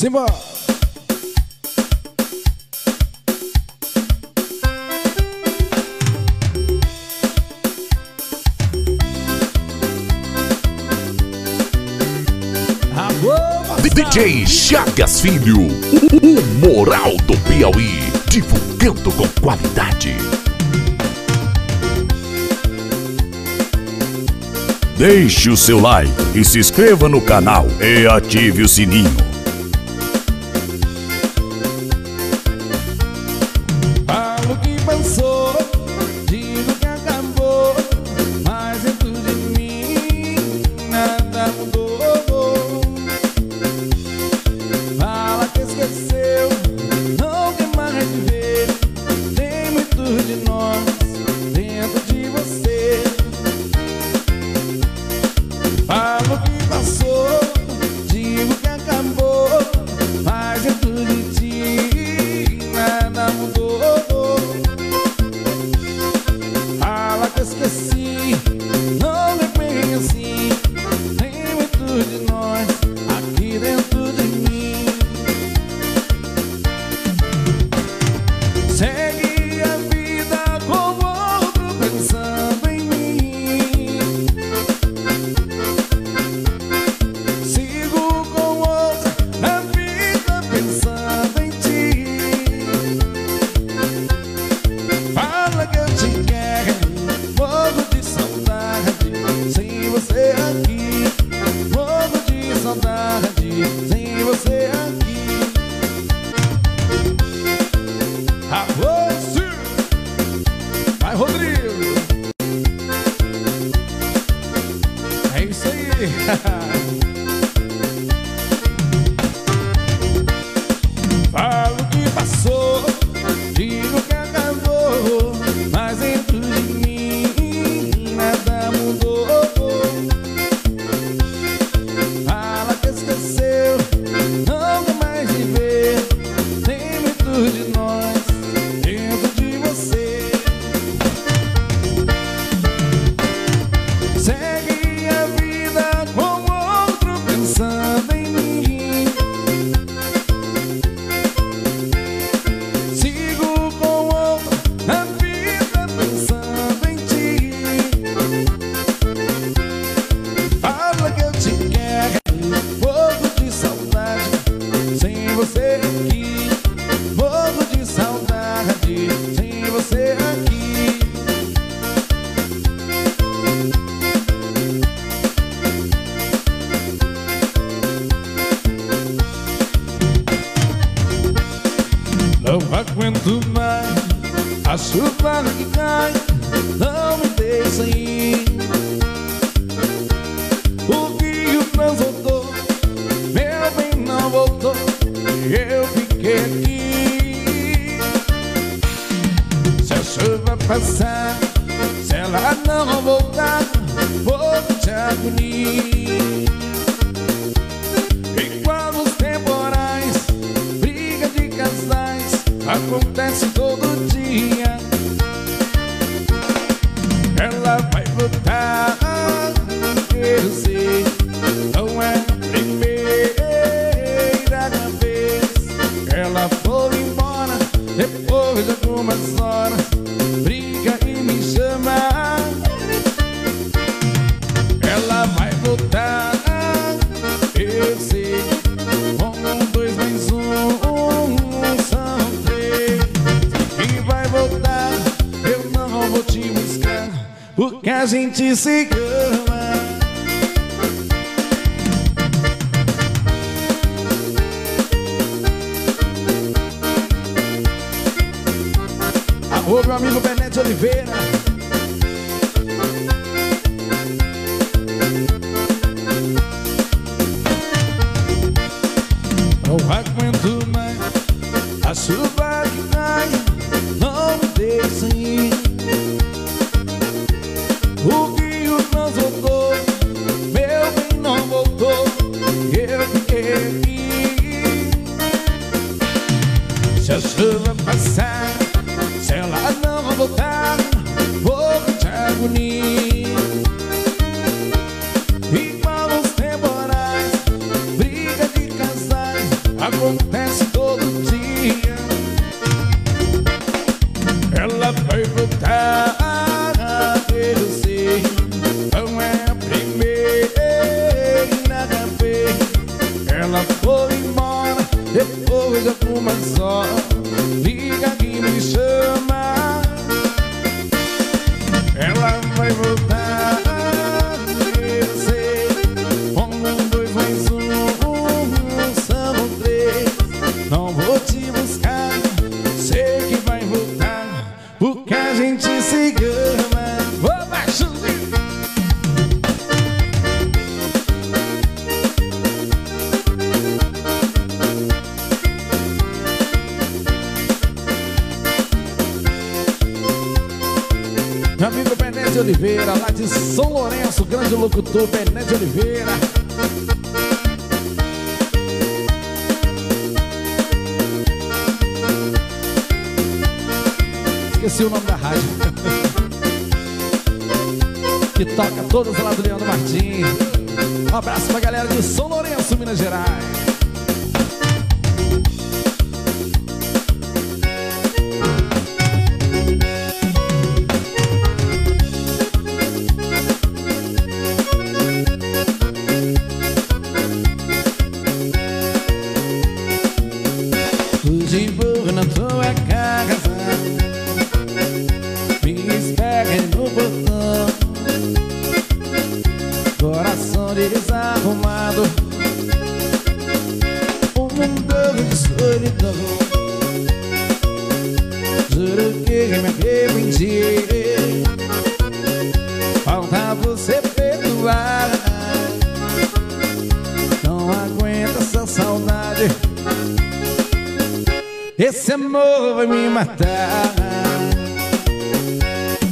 Simbora! DJ Chagas Filho, o moral do Piauí, divulgando com qualidade. Deixe o seu like e se inscreva no canal e ative o sininho.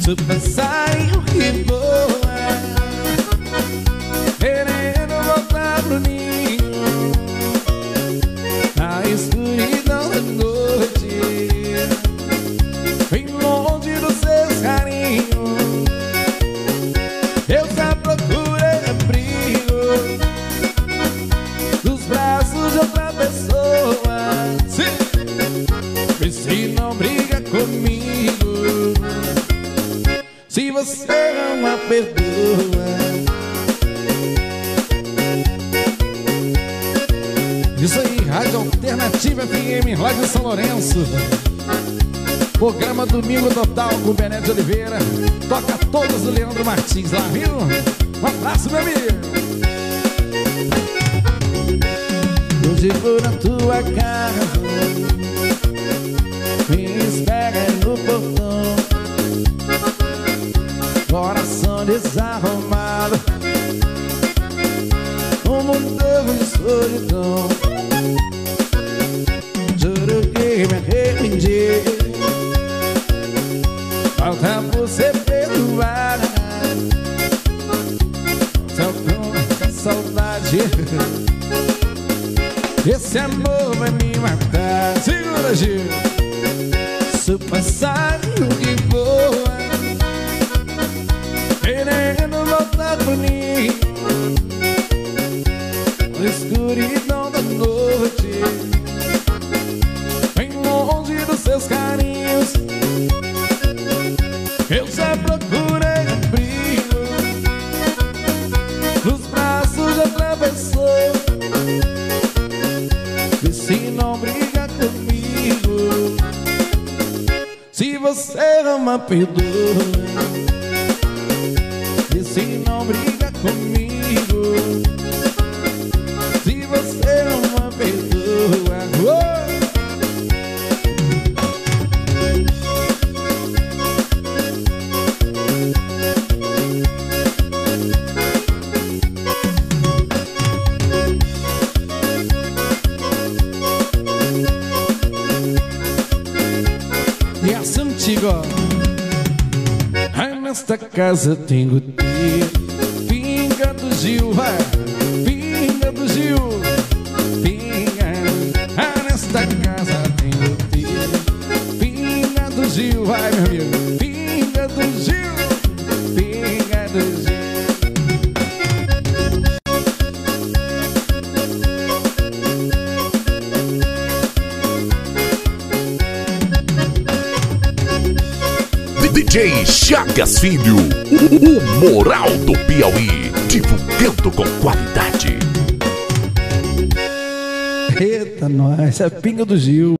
Super contigo. Ai, nesta casa tenho ti, pingando Gil, vai. Chagas Filho, o moral do Piauí, divulgando com qualidade. Eita, nós, é pinga do Gil.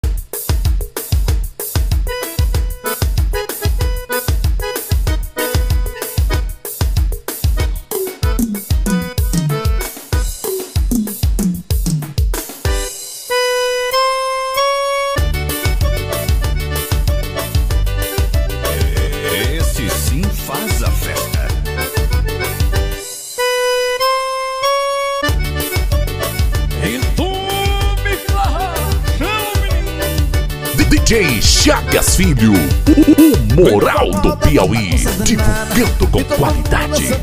Filho, o moral do Piauí, divulgando com qualidade.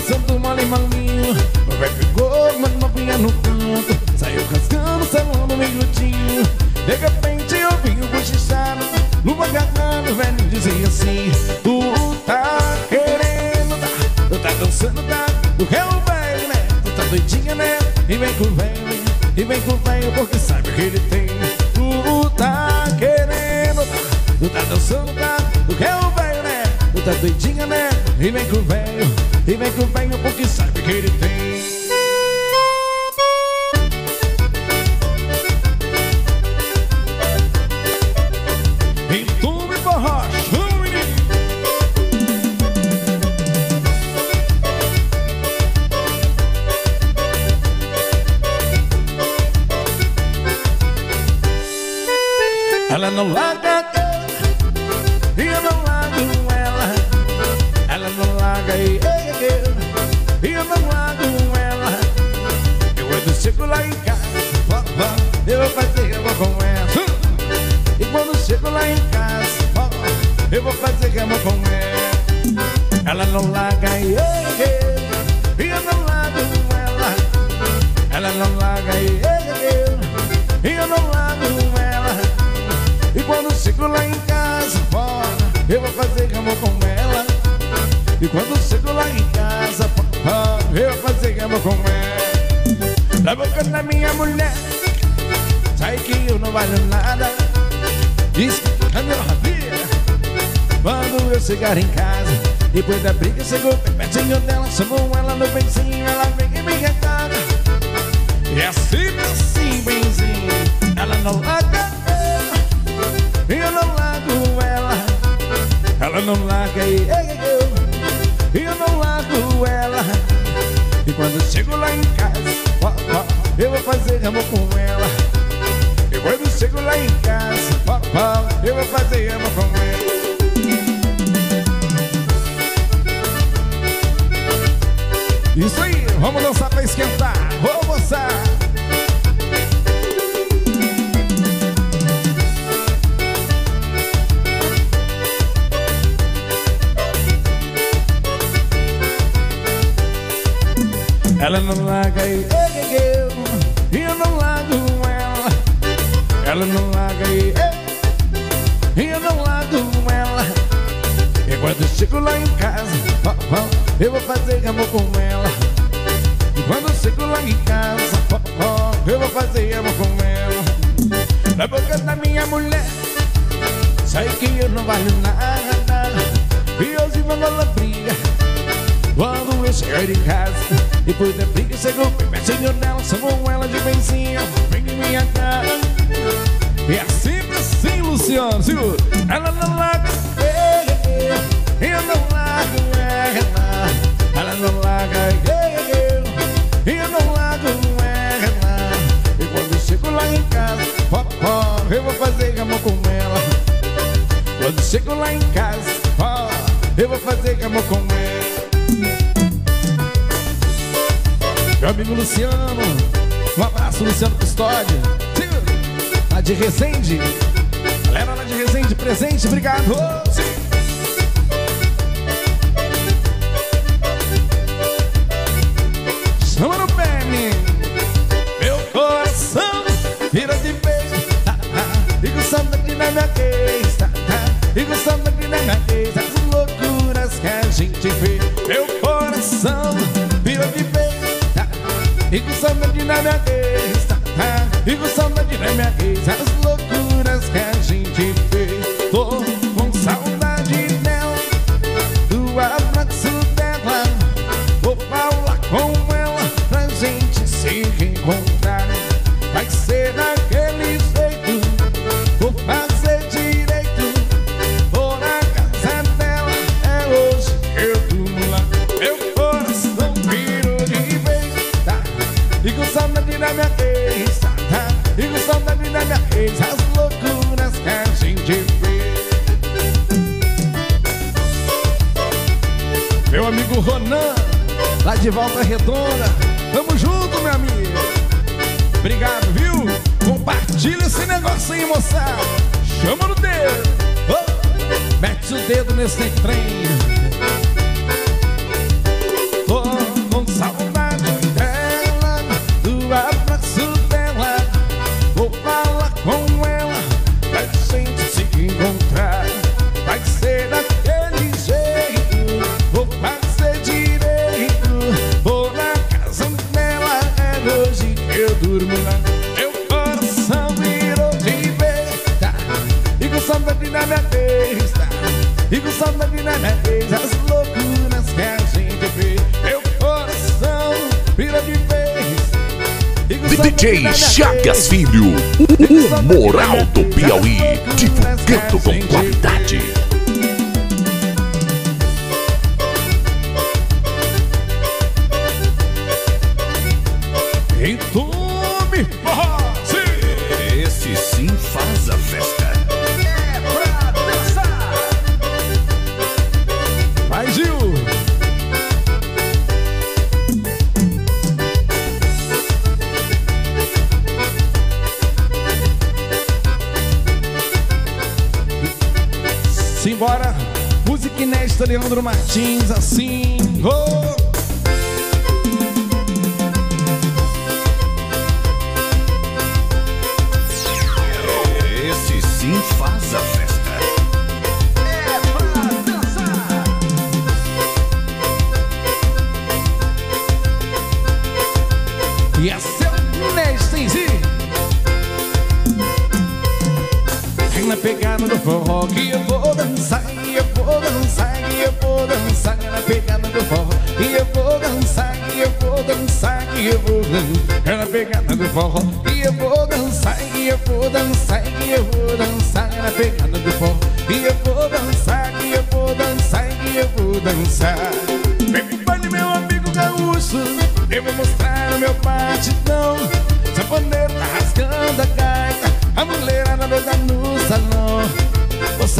Dançando mole malinho O velho pegou uma novinha no canto Saiu rasgando o salão no meio-dia De repente eu vi o Numa garganta o velho dizia assim Tu tá querendo, tá? Tu tá dançando, tá? Tu quer o velho, né? Tu tá doidinha, né? E vem com o velho, e vem com o velho Porque sabe que ele tem Tu tá querendo, tá? Tu tá dançando, tá? Tu quer o velho, né? Tu tá doidinha, né? E vem com o velho, e vem o velho Porque sabe que ele tem fazer amor com ela. E quando chego lá em casa, fora, eu fazer amor com ela. Na boca da minha mulher, sai que eu não valho nada. É meu rabia. Quando eu chegar em casa, depois da briga, chegou pertinho dela, chamou ela no benzinho, ela vem e me retada. E assim, assim, benzinho, ela não ela não larga eu, eu não largo ela. E quando chego lá em casa, ó, ó, eu vou fazer amor com ela. E quando chego lá em casa, ó, ó, eu vou fazer amor com ela. Isso aí, vamos dançar pra esquentar. Vou moçar. Ela não larga eu, eu, eu não largo ela. Ela não larga eu, eu não largo ela. E quando eu chego lá em casa, eu vou fazer amor com ela. E quando eu chego lá em casa, eu vou fazer amor com ela. Na boca da minha mulher, sei que eu não valho nada. E hoje vamos ela briga. Quando eu chegar em casa, depois da briga chegou bem pertinho dela Chamou ela de benzinha, Vem em minha cara E é sempre assim, Luciano Segura. Ela não larga eu Eu não largo ela Ela não larga eu Eu não largo ela E quando eu chego lá em casa ó, ó, Eu vou fazer amor com ela. Quando eu chego lá em casa ó, Eu vou fazer amor com ela. Meu amigo Luciano Um abraço, Luciano Custódio. Lá de Resende. Galera lá de Resende presente, obrigado. Chama no pé, Meu coração vira de vez ah, ah, E com saudade na minha cabeça E com saudade na minha cabeça As loucuras que a gente fez Meu coração E com saudade na minha cabeça ah, E com saudade na minha cabeça Ronan Lá de Volta Redonda. Tamo junto, meu amigo. Obrigado, viu? Compartilha esse negócio aí, moçada Chama no dedo. Oh, Mete o dedo nesse trem DJ Chagas. Filho, o moral do Piauí, divulgando com qualidade. Leandro Martins, assim.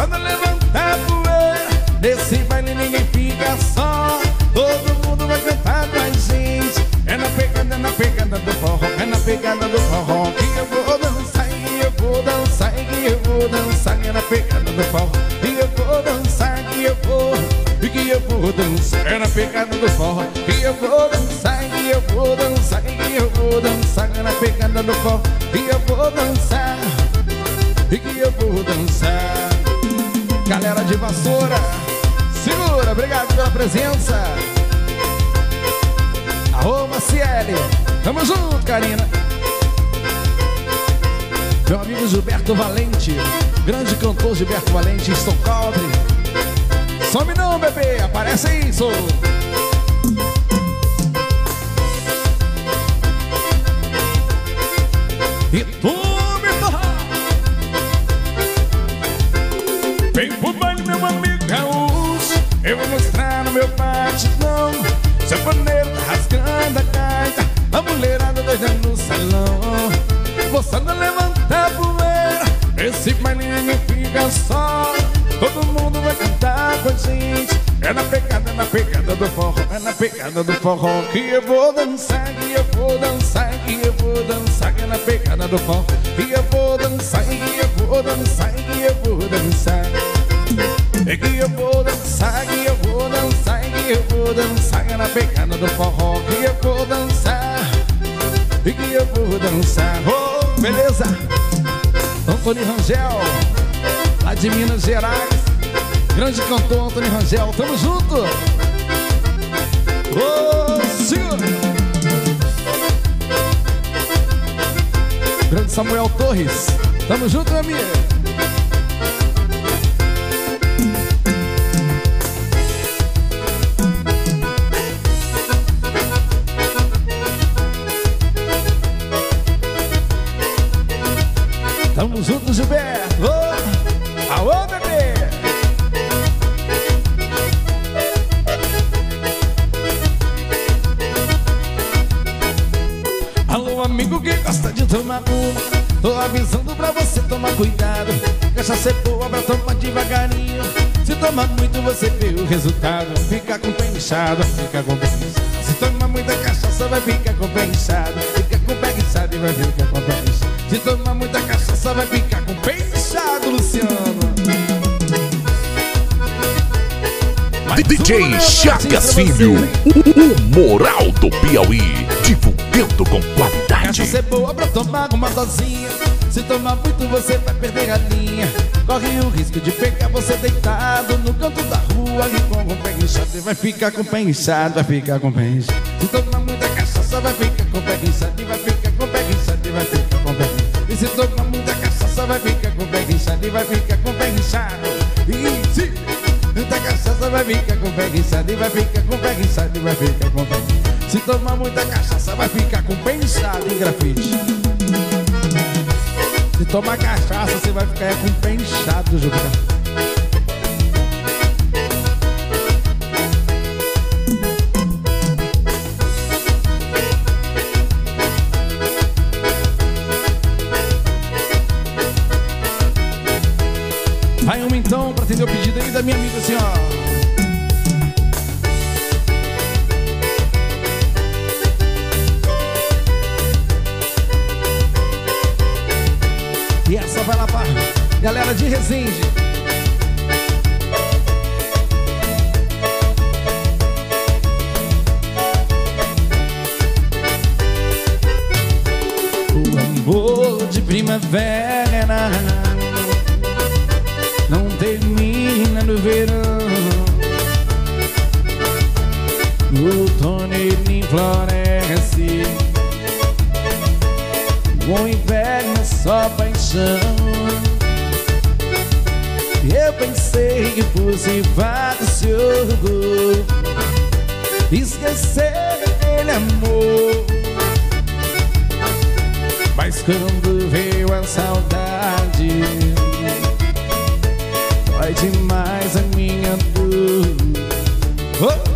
Moçada levanta a poeira, nesse baile ninguém fica só. Todo mundo vai cantar com a gente. É na pegada, é na pegada do forró, é na pegada do forró que eu vou dançar, e eu vou dançar, e eu vou dançar, é na pegada do forró. E eu vou dançar, e eu vou, e que eu vou dançar, é na pegada do forró. E eu vou dançar, e eu vou dançar, e eu vou dançar, é na pegada do forró. E eu vou dançar, e que eu vou dançar. Galera de vassoura, segura, obrigado pela presença. Arô, Maciele, tamo junto, Karina. Meu amigo Gilberto Valente, grande cantor Gilberto Valente, estou cobre. Some não, bebê, aparece sou. E tu meu batidão Saponeiro tá rasgando a gaita A mulherada doida no salão. Moçada levanta a poeira Esse baile só. Todo mundo vai cantar com a gente. É na pegada, na pegada do forró É na pegada do forró Que eu vou dançar, que eu vou dançar Que eu vou dançar. É na pegada do forró pegada do forró que eu vou dançar. E que eu vou dançar. Oh, beleza? Antônio Rangel Lá de Minas Gerais. Grande cantor Antônio Rangel. Tamo junto. Oh, senhor. Grande Samuel Torres. Tamo junto, meu amigo tomar uma. Tô avisando pra você tomar cuidado. Cachaça é boa pra tomar devagarinho. Se tomar muito, você vê o resultado. Fica com o pé inchado, fica com o pé inchado. Se tomar muita cachaça, vai ficar com o pé inchado. Fica com o pé inchado e vai ficar com o pé inchado. Se tomar muita cachaça vai ficar com bem inchado, Luciano DJ Chagas Filho, o moral do Piauí, divulgando com qualidade. Cachaça é boa pra tomar uma dosinha Se tomar muito você vai perder a linha Corre o risco de pegar você deitado No canto da rua ali com o pé inchado Vai ficar com o pé inchado, vai ficar com o pé inchado Se tomar muita cachaça vai ficar com o pé inchado Vai ficar com o pé inchado, vai ficar com o pé inchado e se tomar muita cachaça vai ficar com o pé inchado E vai ficar com o pé inchado E se muita cachaça vai ficar com o pé inchado E vai ficar com o pé inchado E vai ficar com o pé Se tomar muita cachaça vai ficar com o pé inchado Em grafite? Se tomar cachaça você vai ficar com o quando veio a saudade Dói demais a minha dor oh!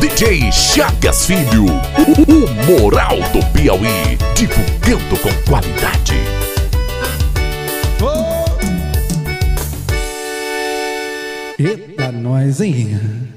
DJ Chagas Filho, o moral do Piauí, divulgando com qualidade. Oh! Eita, nós, hein?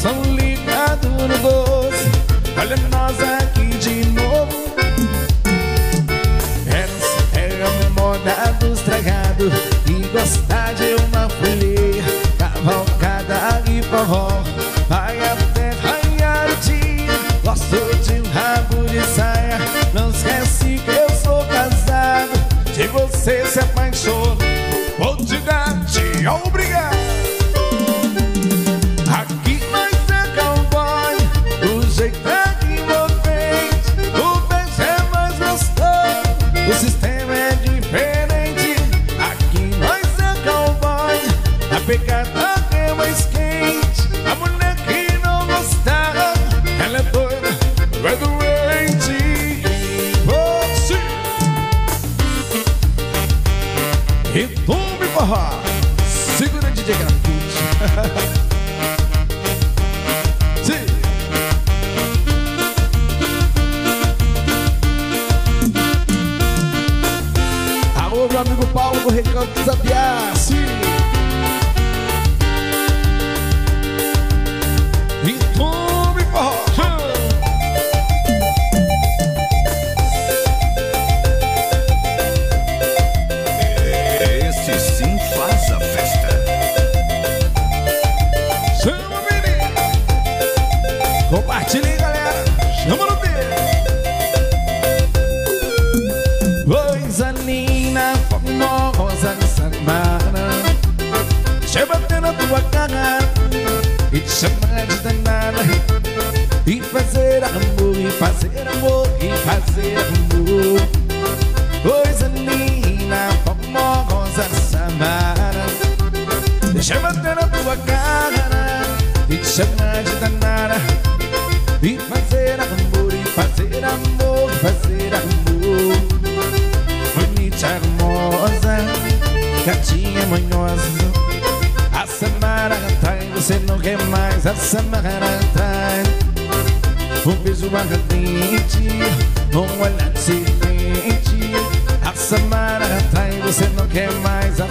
são ligado no gozo Olha nós aqui de novo. Essa é a moda dos dragados. E gostar de uma folia Cavalcada e forró.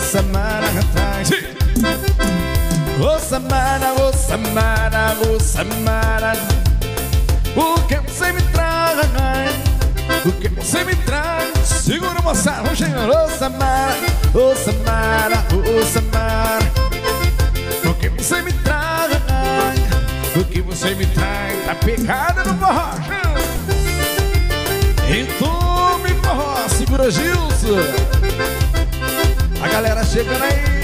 Samara atrai Ô Samara, ô Samara, ô Samara O que você me traz? O que você me traz? Segura moçada, vamos chegando Ô Samara, ô Samara, ô Samara O que você me traz? O que você me traz? Tá pegada no forró E tu me forró, segura Gilson A galera chegando aí.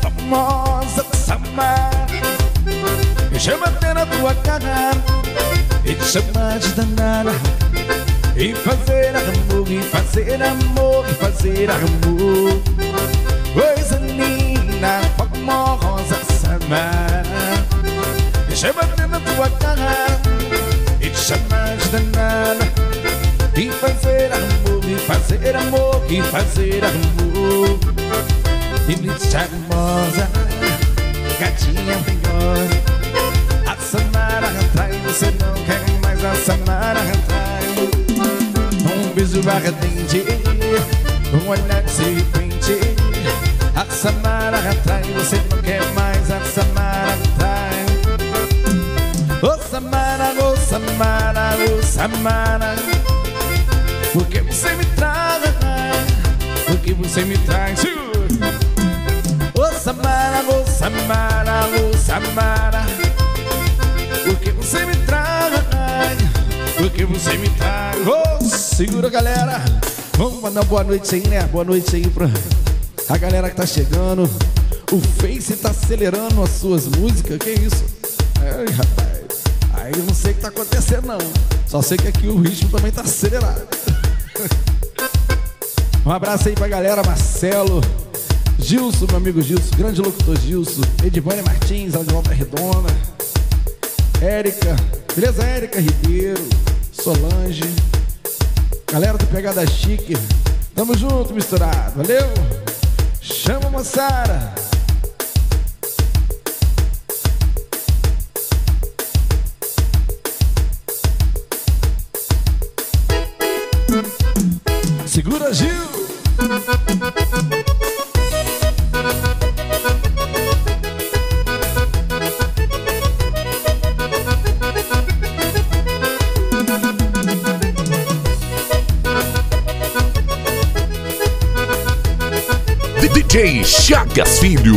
Famosa Samara Me chama até na tua cara E te chama de danada E fazer amor, e fazer amor, e fazer amor Me até na tua cara E E fazer amor, e fazer amor, e fazer amor. Menina charmosa, gatinha brilhosa A Samara atrai, você não quer mais a Samara atrai Um beijo ardente, um olhar de serpente A Samara atrai, você não quer Samara Por que você me traz? Por que você me traz? Ô Samara, ô Samara, ô Samara Por que você me traz? Por que você me traz? Ô, segura galera Vamos mandar boa noite aí, né? Boa noite aí pra a galera que tá chegando O Face tá acelerando as suas músicas, que isso? Ai, rapaz sei o que tá acontecendo não Só sei que aqui o ritmo também tá acelerado Um abraço aí pra galera, Marcelo Gilson, meu amigo Gilson, grande locutor Gilson, Edivânia Martins, lá de Volta Redonda, Érica, beleza? Érica Ribeiro, Solange, galera do Pegada Chique, tamo junto, misturado, valeu? Chama moçada! Segura Gil! DJ Chagas Filho,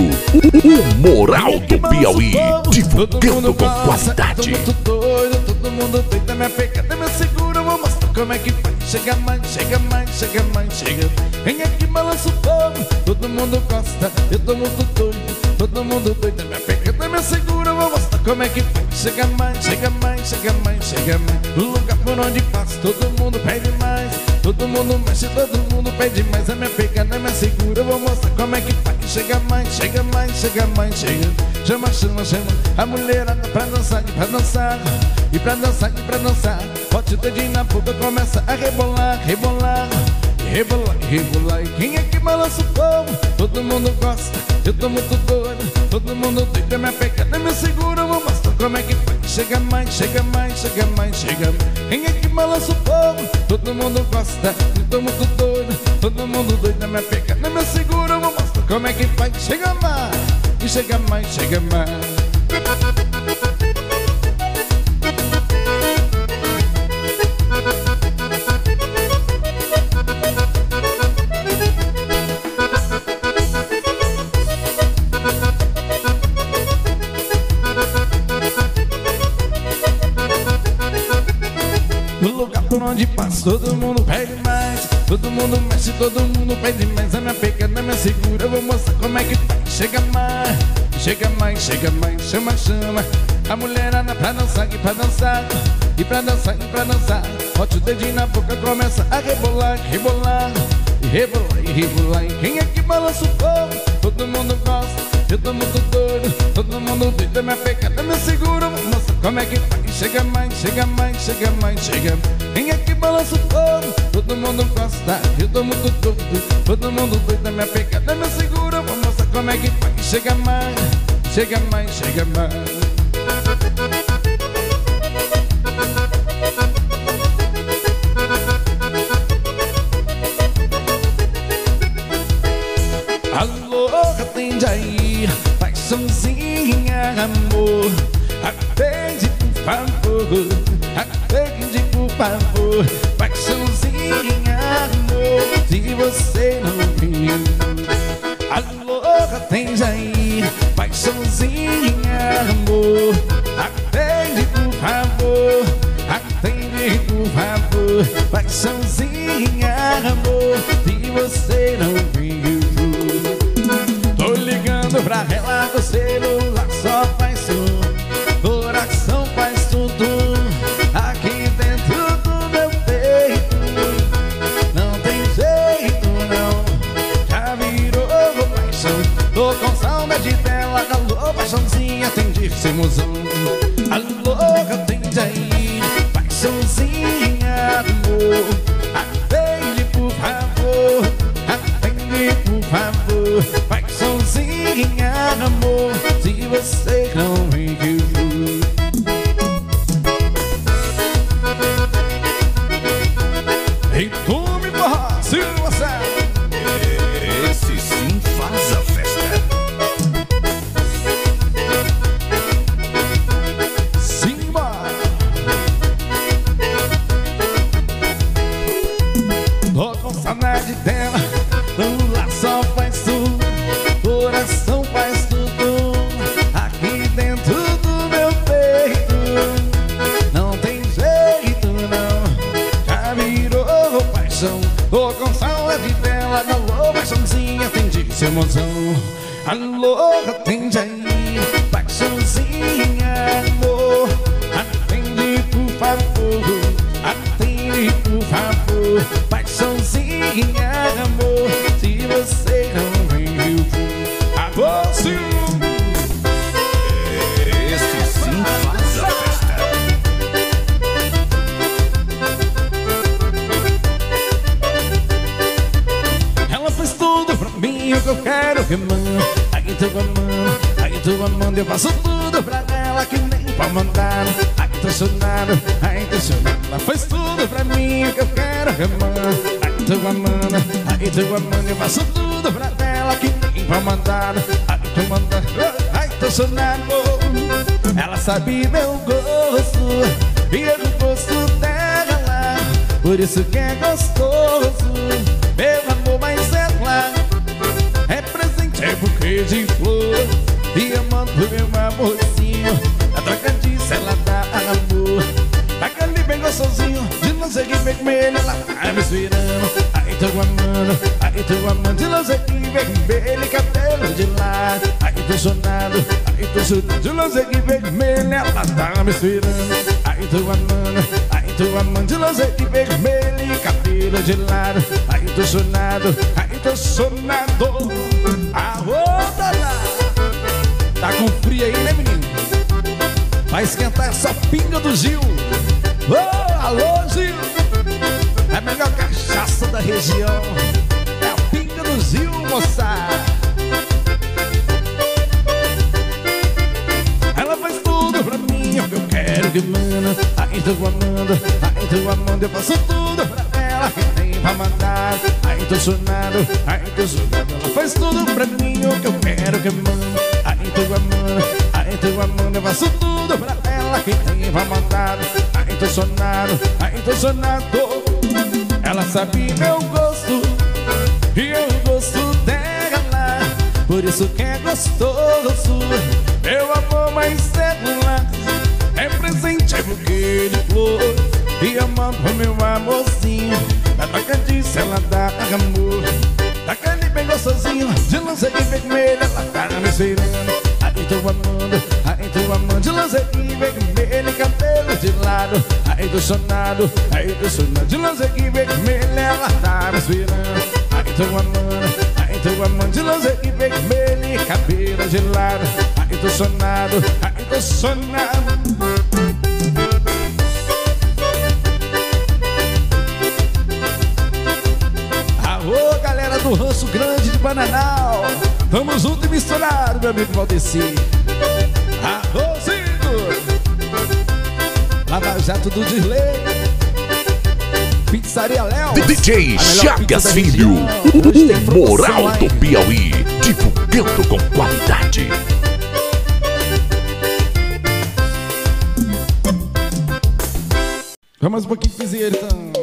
o moral do Piauí, divulgando com qualidade. Todo mundo doido, todo mundo doido, minha pegada, meu seguro, vou mostrar como é que faz. Chega mais, chega mais, chega mais, chega. Vem aqui, balança o povo, todo mundo gosta, eu tô muito doido, todo mundo doido, minha pegada, meu seguro, vou mostrar como é que faz. Chega mais, chega mais, chega mais, chega mais. O lugar por onde passo, todo mundo pede mais, todo mundo mexe, todo mundo pede mais. A minha pegada, minha segura, vou mostrar como é que faz. Chega mais, chega mais, chega mais, chega. Chama, chama, chama a mulherada pra dançar pra dançar. E pra dançar e pra dançar. Bote o dedinho na boca, começa a rebolar, rebolar. Rebolar, rebolar. E quem é que balança o povo? Todo mundo gosta, eu tô muito doido. Todo mundo doido, é minha pegada, me segura, vou mostrar como é que faz. Chega mais, chega mais, chega mais, chega mais. Quem é que balança o povo? Todo mundo gosta, eu tô muito doido. Todo mundo doido, é minha pegada, me segura, vou mostrar como é que faz. Chega mais, chega mais, chega mais. Todo mundo pede mais Todo mundo mexe, todo mundo pede mais. A minha pegada me segura, eu vou mostrar como é que Chega mais, Chega mais, chega mais, chama, chama A mulherada pra dançar e pra dançar E pra dançar e pra dançar. Bote o dedinho na boca, começa a rebolar, rebolar E rebolar, e rebolar. E quem é que balança o povo? Todo mundo gosta eu tô muito doido, todo mundo doido Minha pecada me segura, moça, como é que faz? Chega mais, chega mais, chega mais, chega Quem é que balança o povo? Todo mundo gosta, eu tô muito doido Todo mundo doido, minha pecada me segura. Moça, como é que faz? Chega mais, chega mais, chega mais. Alô, atende aí, paixãozinha, amor. Atende, por favor, atende, favor. Paixãozinha, amor, se você não viu Alô, atende aí, paixãozinha, amor. Atende, por favor, atende, por favor. Paixãozinha, amor, sabe meu gosto E eu gosto dela. Por isso que é gostoso Meu amor, mas ela É presente, é buquê de flor E eu mando meu amorzinho A troca disso ela dá amor. Ali bem gostosinho De lancegue vermelho Ela tá me esperando. Aí tô amando, aí tô amando De lancegue vermelho e cabelo de lado. Aí tô sonado, sonado De lancegue vermelho Ela tá me esperando Aí tô amando, aí tô amando De lancegue vermelho e cabelo de lado Aí tô sonado, aí tô sonado A outra lá Tá com frio aí, né menino? Vai esquentar essa pinga do Gil. Ô, alô Gil. É a melhor cachaça da região Tô amando, aí tô amando Eu faço tudo pra ela que tem pra mandar. Aí tô sonado, aí tô sonado Ela faz tudo pra mim, o que eu quero que manda Aí tô amando, aí tô amando Eu faço tudo pra ela que tem pra mandar. Aí tô sonado, aí tô sonado Ela sabe meu gosto E eu gosto dela. Por isso que é gostoso ela dá amor. Daquele bem gostosinho De lança de vermelho. Ela tá me Aí Aí tô amando, aí tô amando De lanceguinho vermelho, cabelo de lado Aí tô sonado, aí tô sonado. De lanceguinho vermelho, ela tá me esperando Aí tô amando, aí tô amando De lanceguinho vermelho, cabelo de lado Aí tô sonado, aí tô sonado do Rancho Grande de Bananal. Tamo junto e misturado, meu amigo Valdeci. Arrozinho. Lava Jato do Dirley. Pizzaria Léo. DJ Chagas Filho. O moral do Piauí. Divulgando com qualidade. Vamos um pouquinho de piseiro, então.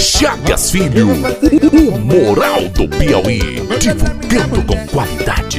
Chagas Filho, o moral do Piauí, divulgando com qualidade.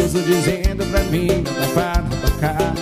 confuso dizendo pra mim Não dá pra tocar.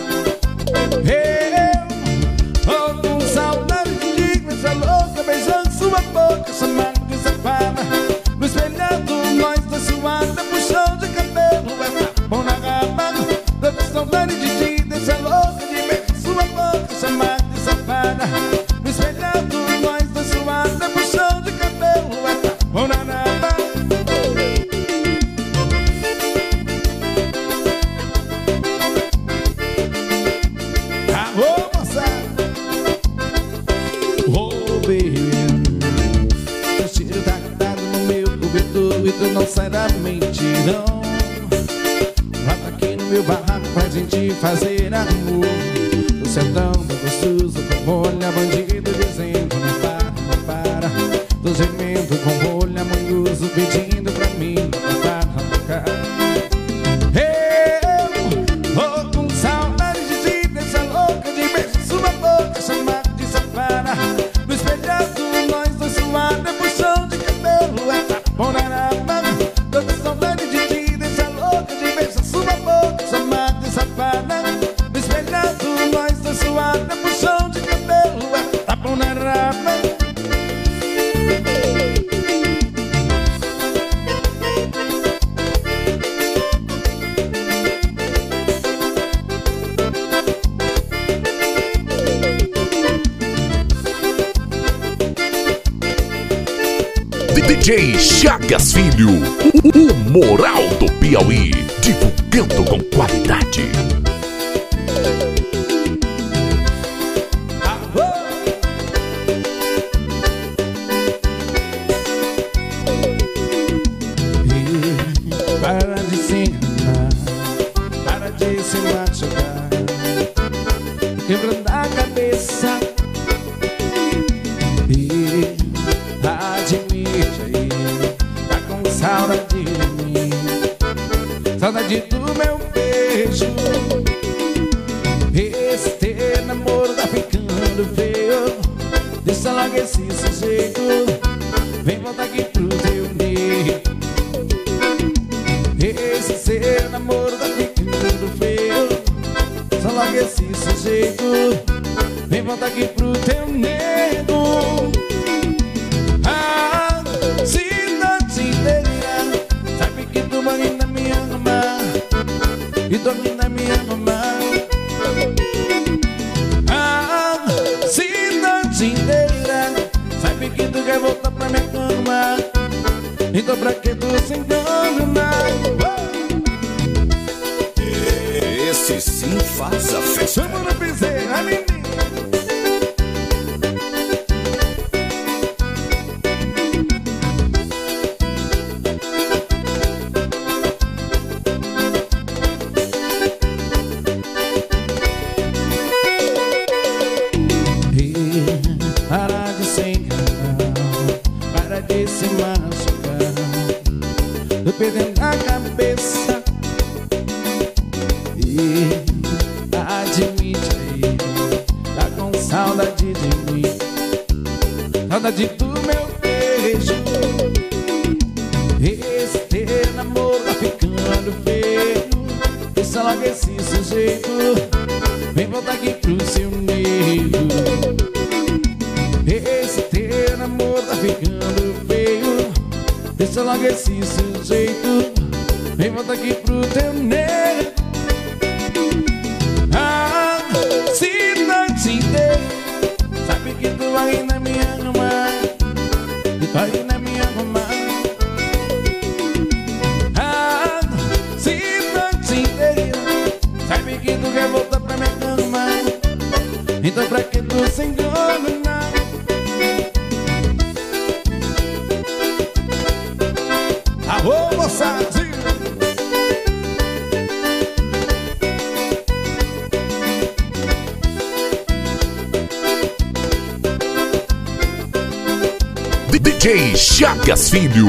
esse sujeito. Vem voltar aqui pros feed you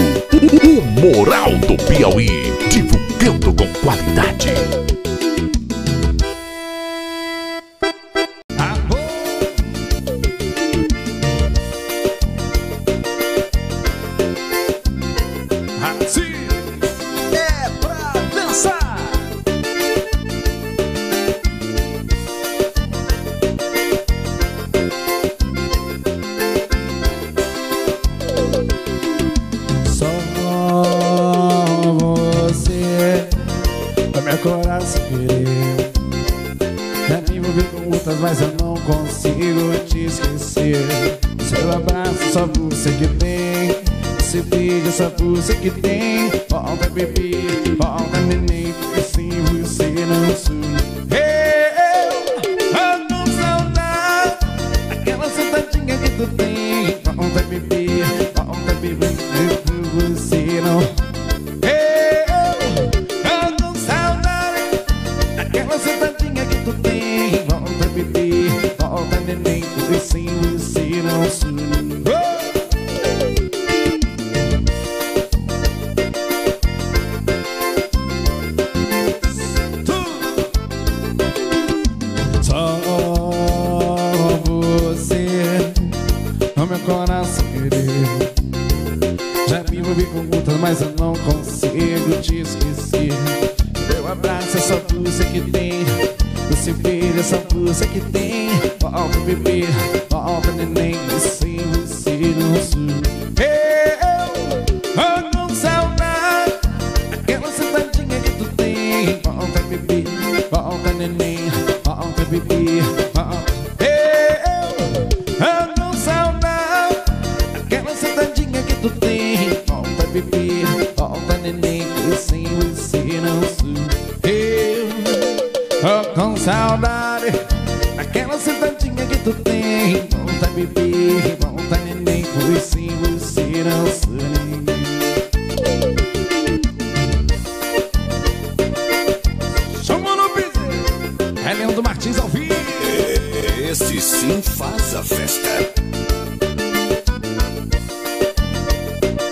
faz a festa.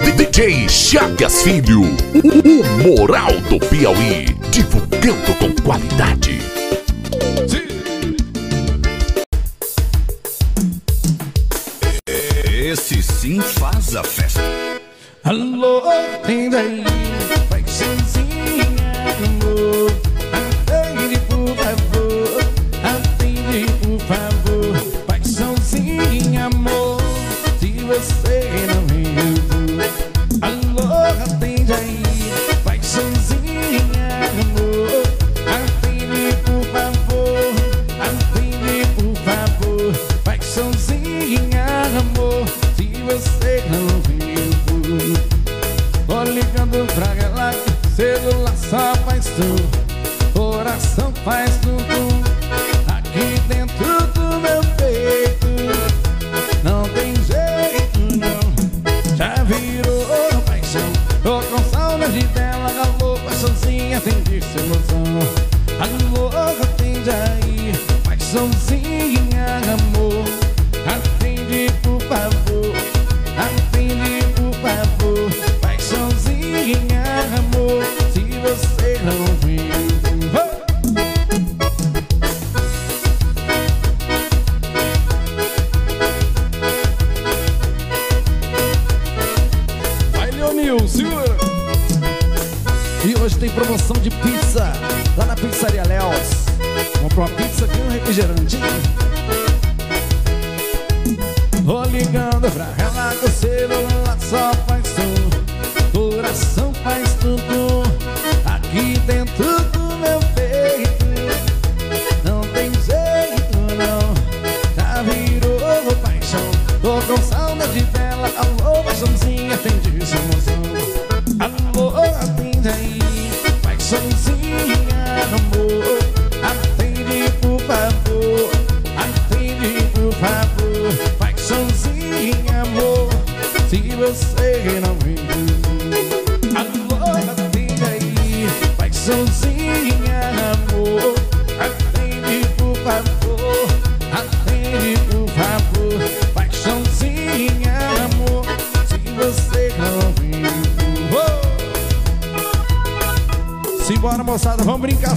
DJ Chagas Filho, o moral do Piauí, divulgando com qualidade. Esse sim faz a festa. Alô, tem daí.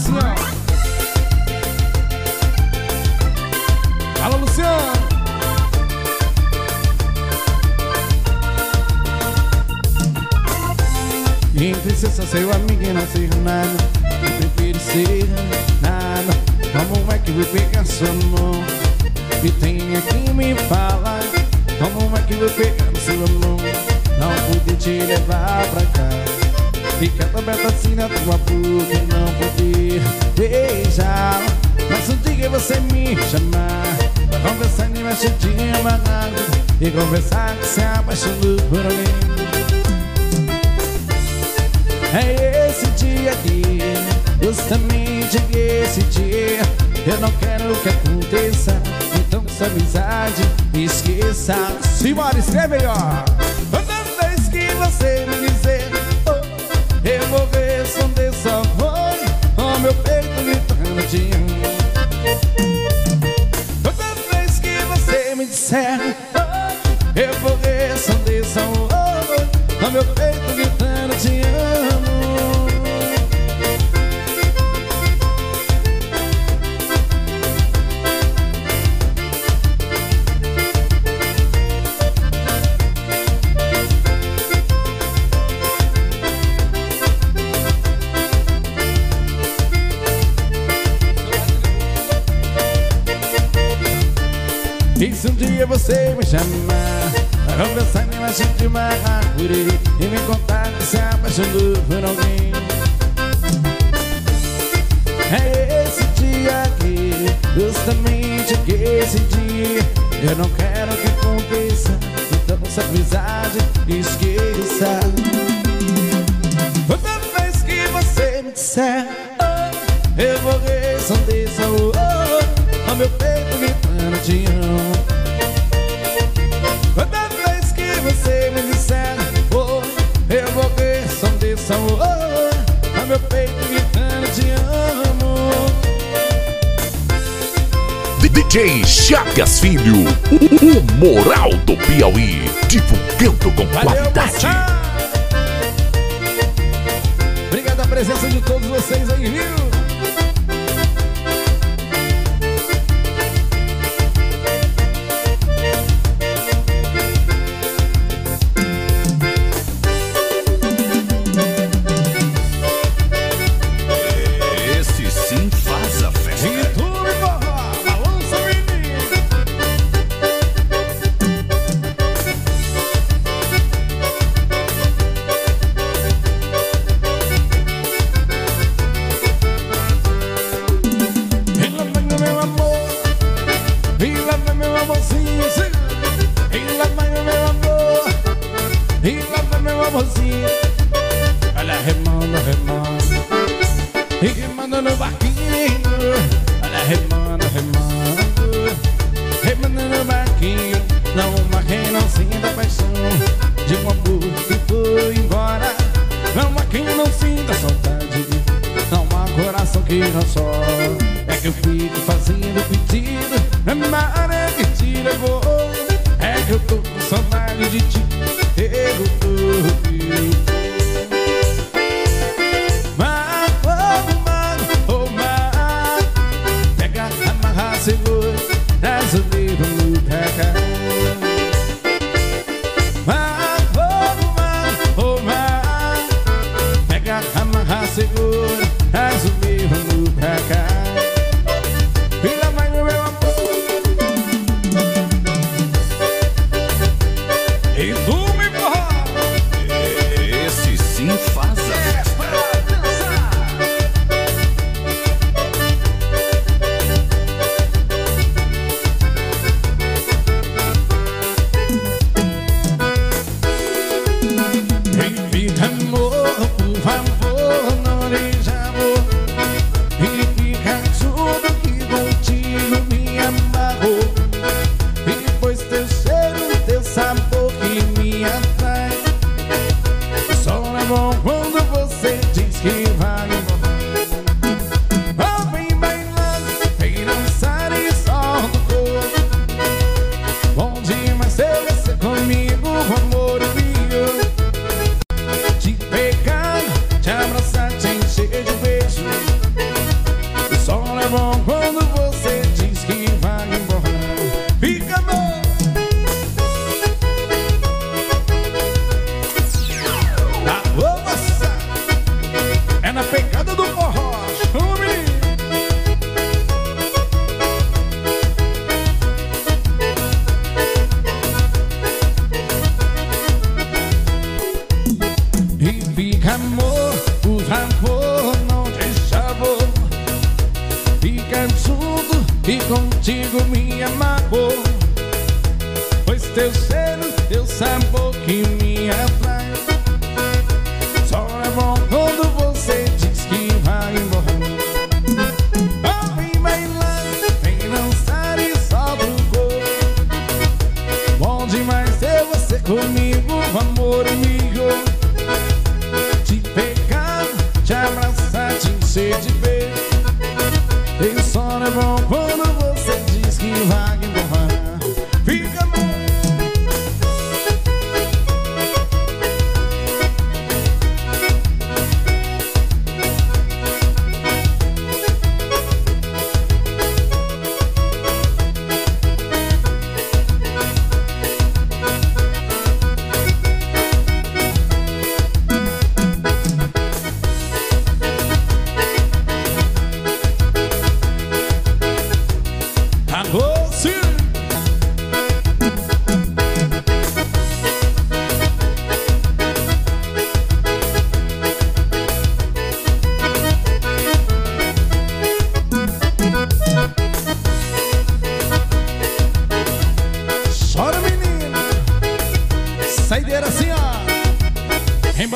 Alô, ó. Fala, Luciano. Entre cessa, sei amigo amiguinho, não sei nada. conversar que se apaixonou por mim É esse dia aqui, justamente esse dia. Eu não quero que aconteça, então essa amizade esqueça. Simbora, escreve aí, ó. acordeão Toda vez que você me disser oh, Eu vou ver som de sabor oh, A meu peito gritando te amo. DJ Chagas Filho O moral do Piauí Divulgando com Valeu, qualidade. Obrigado a presença de todos vocês aí, viu?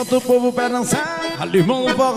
Bota o povo pra dançar? No forró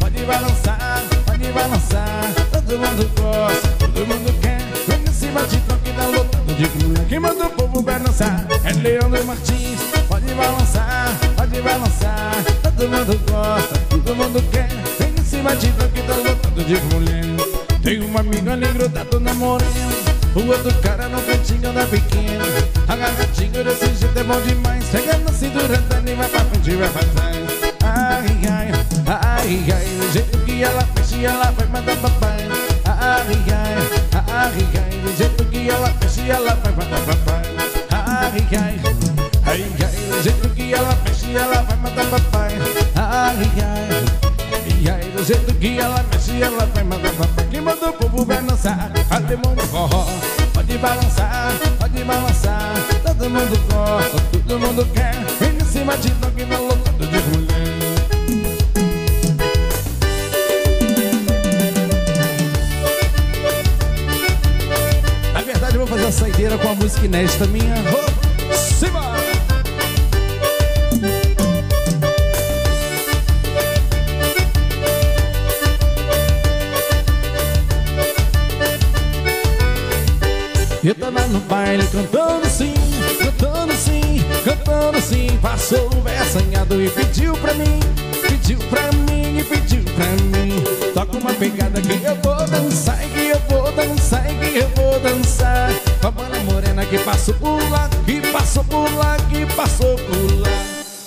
Pode balançar, pode balançar. Todo mundo gosta, todo mundo quer. Vem nesse batidão que dá lotado de mulher Quem manda o povo pra dançar? É Leandro Martins Pode balançar, pode balançar. Todo mundo gosta, todo mundo quer. Vem nesse batidão que dá lotado de mulher Tem uma amiga negra, tá toda morena o outro cara no cantinho da pequena Agarradinho desse jeito é bom demais. Pega na cintura e vai pra frente vai pra trás. Ai, ai, ai, ai Do jeito que ela mexe, ela vai mandar papai. Ai, ai, ai, ai Do jeito que ela mexe, ela vai mandar papai. Ai, ai, ai, ai Do jeito que ela mexe, ela vai mandar papai. Ai, ai aí, do jeito que ela mexe, ela vai mandar papai Quem manda o povo vai dançar, alemão no forró. Pode balançar, pode balançar. Todo mundo gosta, todo mundo quer. Vem em cima de dog na lotado de mulher. Na verdade, eu vou fazer a saideira com a música inédita minha no baile cantando sim, cantando sim, cantando sim. Passou o versanhado e pediu pra mim, pediu pra mim e pediu pra mim. Toca uma pegada que eu vou dançar que eu vou dançar que eu vou dançar. Com a banda morena que passou por lá, que passou por lá, que passou por lá.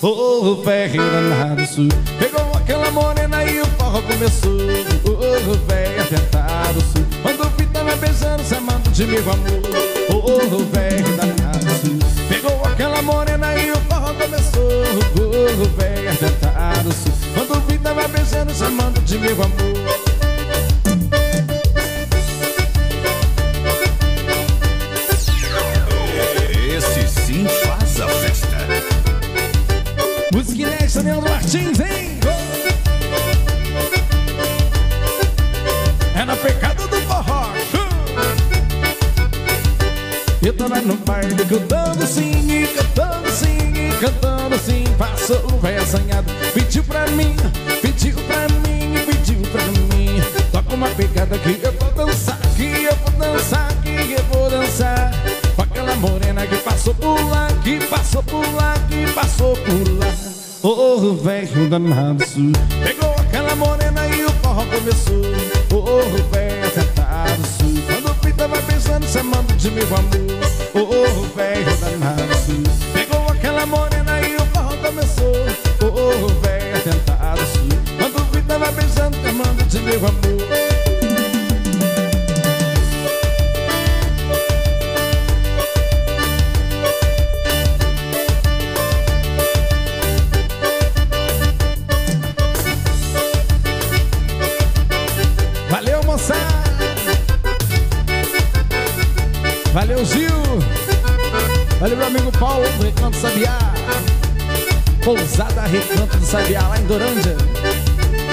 Oh, velho danado sul. Pegou aquela morena e o forró começou. Oh, velho atentado sul. Quando o Pita vai beijando, chamando de meu amor oh, velho danado. Pegou aquela morena e o forró começou. Oh, velho atentado Quando o Pita vai beijando, chamando de meu amor. Esse sim faz a festa. Música inédita, Leandro Martins, hein? Eu tava no baile cantando sim, cantando sim, cantando sim. Passou o velho assanhado, pediu pra mim, pediu pra mim, pediu pra mim. Toca uma pegada que eu vou dançar, que eu vou dançar, que eu vou dançar. Com aquela morena que passou por lá, que passou por lá, que passou por lá. Oh, velho danado Pegou aquela morena e o forró começou. Oh, velho Pensando, chamando de meu amor. Ô oh, velho danado. Pegou aquela morena e o forró começou. Ô oh, velho sentado sul Quando Pita vai pensando, chamando de meu amor Pousada Recanto do Sabiá, lá em Dorândia!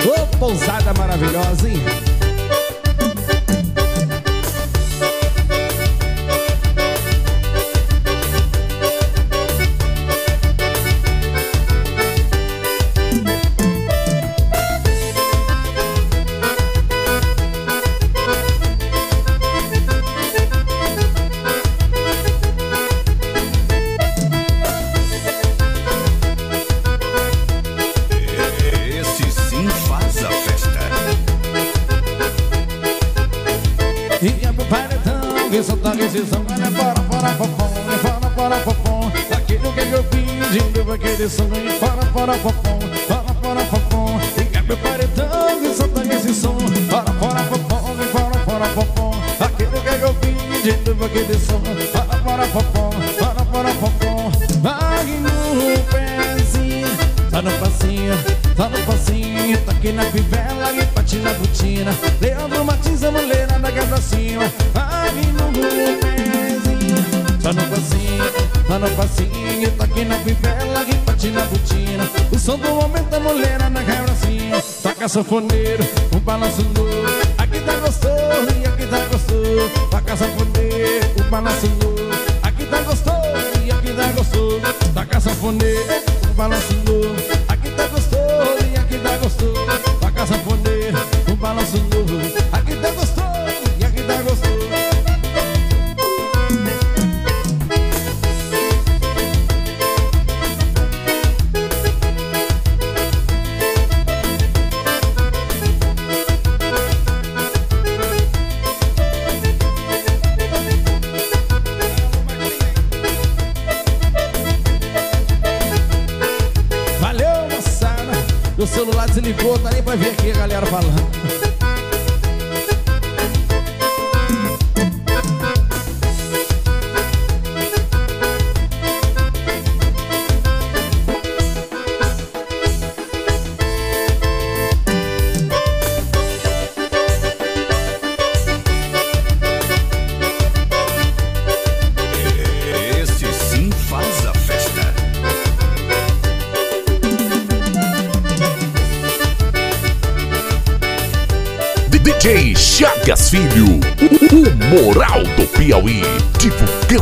Ô, pousada maravilhosa, hein? Querer sangue Para, para, fofão, para, para, fofão E é meu paredão que só tá esse som. Para, para, fofão, para, para, fofão Aquilo que eu pedi, vai querer sangue Para, para, fofão, para, para, fofão Vai no pezinho, tá no passinho, tá no passinho. Tá aqui na fivela e patina butina Leandro Martins, a mulher da casa cima Vai no pezinho, tá no passinho, tá no passinho Tá aqui na fivela e patina butina O som do momento, a mulher na cabracinha Toca sanfoneiro, um balanço novo Aqui tá gostoso e aqui tá gostoso Toca sanfoneiro, um balanço novo Aqui tá gostoso e aqui tá gostoso Toca sanfoneiro, um balanço novo Aqui tá gostoso Filho, o moral do Piauí, divulgando qualidade.